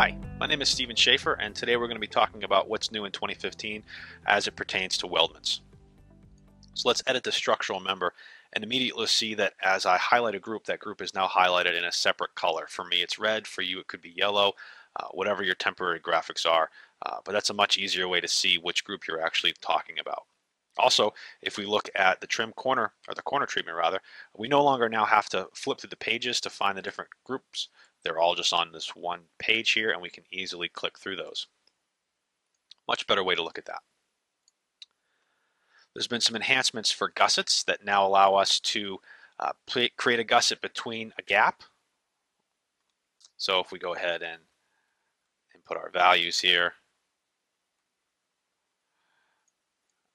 Hi, my name is Steven Schaefer, and today we're going to be talking about what's new in 2015 as it pertains to weldments. So let's edit the structural member and immediately see that as I highlight a group, that group is now highlighted in a separate color. For me, it's red. For you, it could be yellow, uh, whatever your temporary graphics are. Uh, but that's a much easier way to see which group you're actually talking about. Also, if we look at the trim corner, or the corner treatment rather, we no longer now have to flip through the pages to find the different groups. They're all just on this one page here and we can easily click through those. Much better way to look at that. There's been some enhancements for gussets that now allow us to uh, create a gusset between a gap. So if we go ahead and input our values here,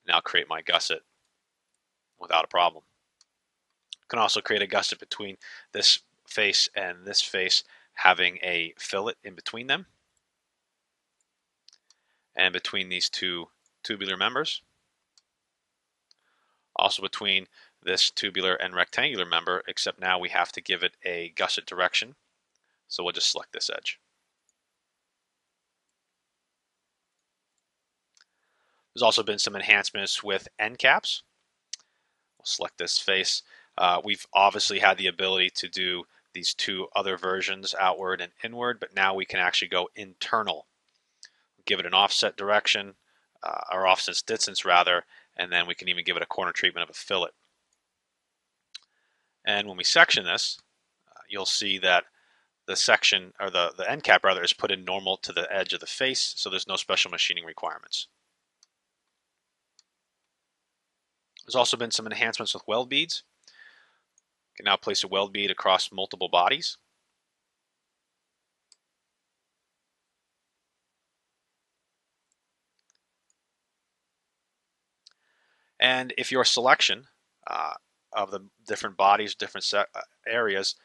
now create my gusset without a problem. I can also create a gusset between this face and this face having a fillet in between them and between these two tubular members. Also between this tubular and rectangular member, except now we have to give it a gusset direction. So we'll just select this edge. There's also been some enhancements with end caps. We'll select this face. Uh, we've obviously had the ability to do these two other versions, outward and inward, but now we can actually go internal. Give it an offset direction, uh, or offset distance rather, and then we can even give it a corner treatment of a fillet. And when we section this, uh, you'll see that the section, or the, the end cap rather, is put in normal to the edge of the face, so there's no special machining requirements. There's also been some enhancements with weld beads You can now place a weld bead across multiple bodies. And if your selection uh, of the different bodies, different uh, areas,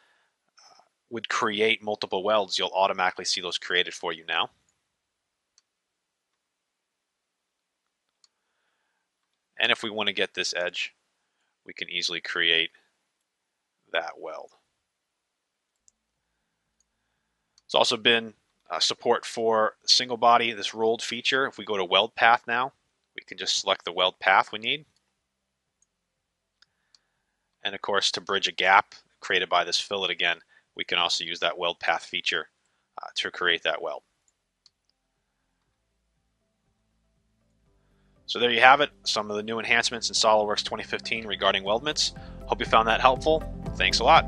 uh, would create multiple welds, you'll automatically see those created for you now. And if we want to get this edge, we can easily create that weld. It's also been uh, support for single body, this rolled feature. If we go to weld path now, we can just select the weld path we need. And of course, to bridge a gap created by this fillet again, we can also use that weld path feature uh, to create that weld. So there you have it, some of the new enhancements in SOLIDWORKS 2015 regarding weldments. Hope you found that helpful. Thanks a lot.